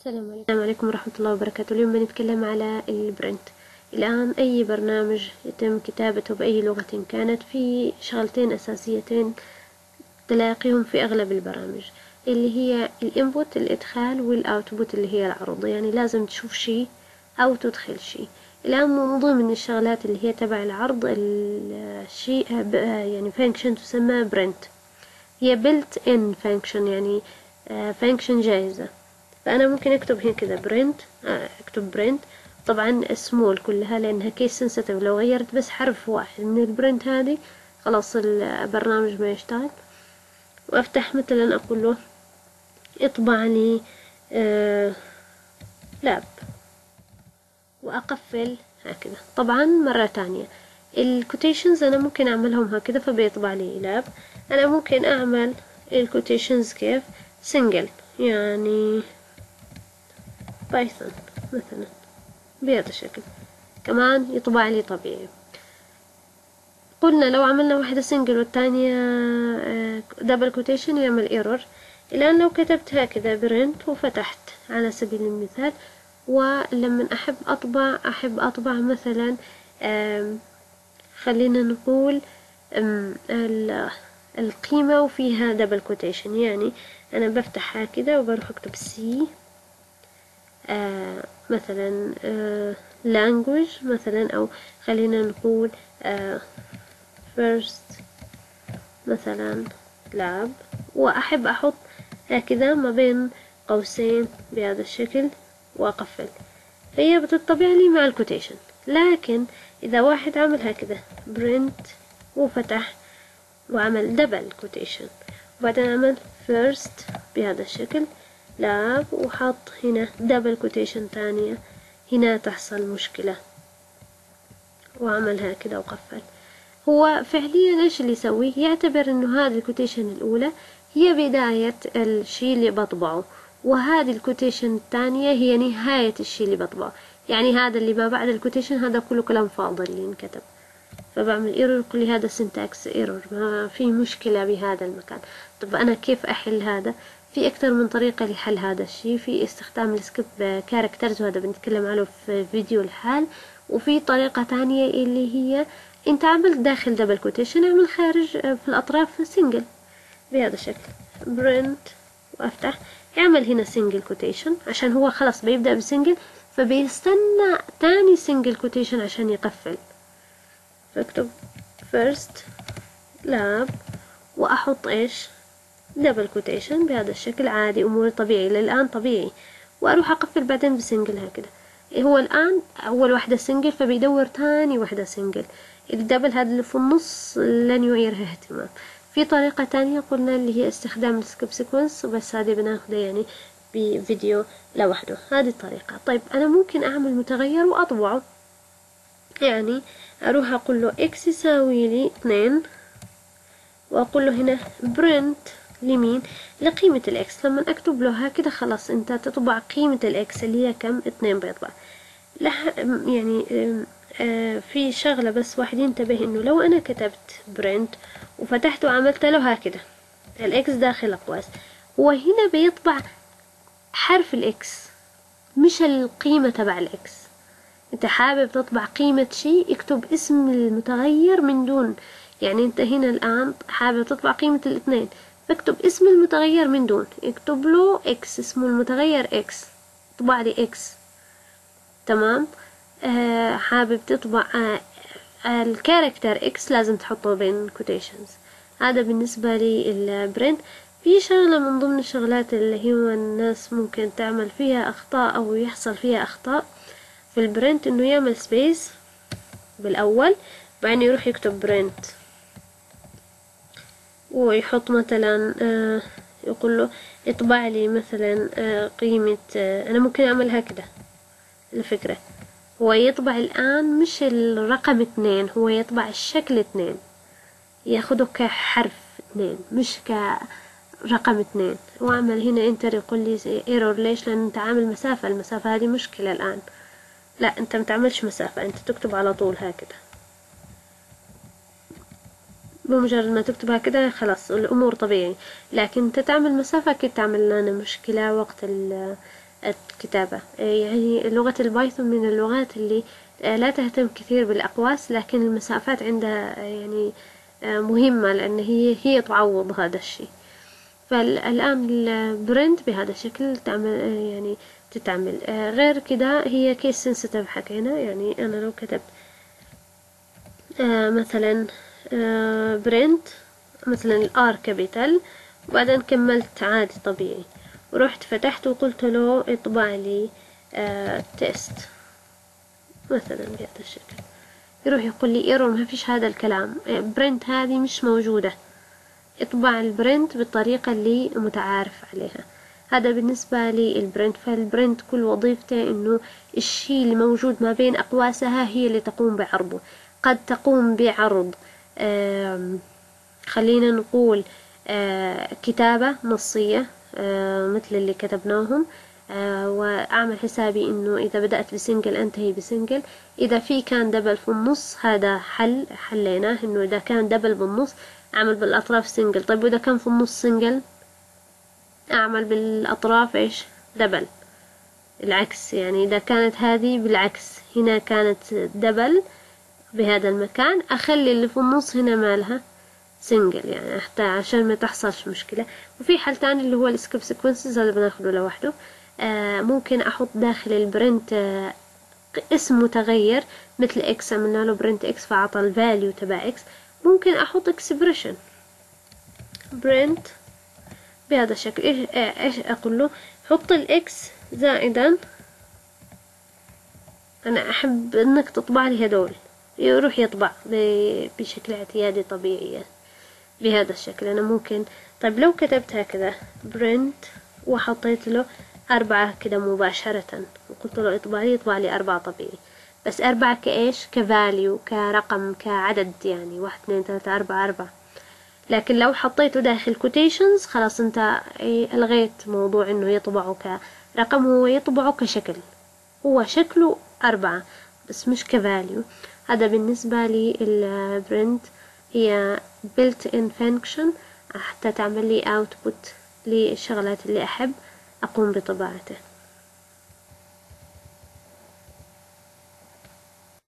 السلام عليكم. السلام عليكم ورحمة الله وبركاته. اليوم بنتكلم على ال print. الآن أي برنامج يتم كتابته بأي لغة كانت في شغلتين أساسيتين تلاقيهم في أغلب البرامج اللي هي ال input الإدخال وال output اللي هي العرض يعني لازم تشوف شيء أو تدخل شيء. الآن من ضمن الشغلات اللي هي تبع العرض الشيء يعني function تسمى print. هي built in function يعني function جاهزة. فأنا ممكن أكتب هنا كذا print أكتب print طبعا سمول كلها لأنها case sensitive لو غيرت بس حرف واحد من ال print هذه خلاص البرنامج ما يشتغل. وأفتح مثلا أقول له اطبع لي آه lab وأقفل هكذا. طبعا مرة تانية. ال quotations أنا ممكن أعملهم هكذا فبيطبع لي lab أنا ممكن أعمل ال quotations كيف؟ single يعني بايثون مثلا. بهذا الشكل. كمان يطبع لي طبيعي. قلنا لو عملنا واحدة single والتانية double quotation يعمل error الآن لو كتبت هكذا print وفتحت على سبيل المثال ولما أحب أطبع أحب أطبع مثلا خلينا نقول القيمة وفيها double quotation يعني أنا بفتحها كده وبروح أكتب C آه مثلا آه language مثلا أو خلينا نقول آه first مثلا lab. وأحب أحط هكذا ما بين قوسين بهذا الشكل وأقفل. فهي بتطبع لي مع ال quotation لكن إذا واحد عمل هكذا print وفتح وعمل double quotation وبعدين عمل first بهذا الشكل lab وحط هنا double quotation تانية. هنا تحصل مشكلة. وعمل هكذا وقفل. هو فعليا إيش اللي يسوي يعتبر إنه هذه ال quotation الأولى هي بداية الشي اللي بطبعه. وهذه ال quotation الثانية هي نهاية الشي اللي بطبعه. يعني هذا اللي ما بعد ال quotation هذا كله كلام فاضي اللي انكتب. فبعمل error كل هذا syntax error ما في مشكلة بهذا المكان. طب أنا كيف أحل هذا؟ في أكثر من طريقة لحل هذا الشيء. في استخدام ال escape characters وهذا بنتكلم عنه في فيديو لحال. وفي طريقة تانية اللي هي انت عملت داخل double quotation اعمل خارج في الأطراف single بهذا الشكل. print وأفتح. اعمل هنا single quotation عشان هو خلاص بيبدأ ب single فبيستنى تاني single quotation عشان يقفل. فاكتب first lab وأحط إيش؟ double quotation بهذا الشكل عادي أموري طبيعي للآن طبيعي. وأروح أقفل بعدين ب single هكذا. هو الآن؟ أول واحدة single فبيدور تاني واحدة single ال double هذا اللي في النص لن يعيرها اهتمام في طريقة تانية قلنا اللي هي استخدام ال escape sequence بس هذه بناخدها يعني بفيديو لوحده. هذه الطريقة. طيب أنا ممكن أعمل متغير وأطبعه. يعني أروح أقول له X يساوي لي اثنين وأقول له هنا print لمين؟ لقيمة ال X. لما أكتب له هكذا خلاص أنت تطبع قيمة ال X اللي هي كم؟ اثنين بيطبع لح يعني في شغلة بس واحد ينتبه إنه لو أنا كتبت print وفتحت وعملت له هكذا ال X داخل أقواس. هو هنا بيطبع حرف ال X مش القيمة تبع ال X. أنت حابب تطبع قيمة شيء اكتب اسم المتغير من دون. يعني أنت هنا الآن حابب تطبع قيمة الاثنين. بكتب اسم المتغير من دون. اكتب له X اسمه المتغير X طبع لي X تمام؟ آه حابب تطبع آه ال character X لازم تحطه بين quotations هذا بالنسبة لي ال print في شغلة من ضمن الشغلات اللي هي الناس ممكن تعمل فيها أخطاء أو يحصل فيها أخطاء في ال print إنه يعمل space بالأول بعدين يروح يكتب print ويحط مثلا آه يقول له اطبع لي مثلا آه قيمة آه أنا ممكن أعمل هكذا. الفكرة. هو يطبع الآن مش الرقم اثنين هو يطبع الشكل اثنين. ياخده كحرف اثنين مش كرقم اثنين. واعمل هنا انتر يقول لي ايرور ليش؟ لأن أنت عامل مسافة. المسافة هذه مشكلة الآن. لا أنت متعملش مسافة. أنت تكتب على طول هكذا. بمجرد ما تكتبها كده خلاص الأمور طبيعي. لكن أنت تعمل مسافة أكيد تعمل لنا مشكلة وقت الكتابة. يعني لغة البايثون من اللغات اللي لا تهتم كثير بالأقواس لكن المسافات عندها يعني مهمة لأن هي هي تعوض هذا الشيء. فالآن ال print بهذا الشكل تعمل يعني تتعمل. غير كده هي case sensitive حكينا يعني أنا لو كتبت مثلا print مثلا ال R capital وبعدين كملت عادي طبيعي. ورحت فتحت وقلت له اطبع لي test مثلا بهذا الشكل. يروح يقول لي error ما فيش هذا الكلام. print هذه مش موجودة. اطبع ال print بالطريقة اللي متعارف عليها. هذا بالنسبة لل print فال print كل وظيفته إنه الشيء اللي موجود ما بين أقواسها هي اللي تقوم بعرضه. قد تقوم بعرض. خلينا نقول كتابة نصية مثل اللي كتبناهم. وأعمل حسابي إنه إذا بدأت ب single أنتهي ب single. إذا في كان double في النص هذا حل حليناه إنه إذا كان double بالنص أعمل بالأطراف single. طيب وإذا كان في النص single أعمل بالأطراف إيش؟ double. العكس يعني إذا كانت هذه بالعكس. هنا كانت double بهذا المكان أخلي اللي في النص هنا مالها single يعني حتى عشان ما تحصلش مشكلة. وفي حل تاني اللي هو ال escape sequences هذا بناخده لوحده. آه ممكن أحط داخل ال print آه اسم متغير مثل X عملنا له print X فعطى ال value تبع إكس ممكن أحط expression print بهذا الشكل. إيش إيش أقول له؟ حط ال X زائدا. أنا أحب إنك تطبع لي هدول. يروح يطبع بشكل اعتيادي طبيعي. بهذا الشكل. أنا ممكن طيب لو كتبت هكذا print وحطيت له أربعة كده مباشرة وقلت له اطبع لي يطبع لي أربعة طبيعي. بس أربعة كإيش؟ ك value كرقم كعدد يعني واحد اثنين ثلاثة أربعة أربعة. لكن لو حطيته داخل quotations خلاص أنت ألغيت موضوع إنه يطبعه كرقم هو يطبعه كشكل. هو شكله أربعة. بس مش ك value هذا بالنسبة لل print هي built in function حتى تعمل لي output للشغلات اللي أحب أقوم بطباعته.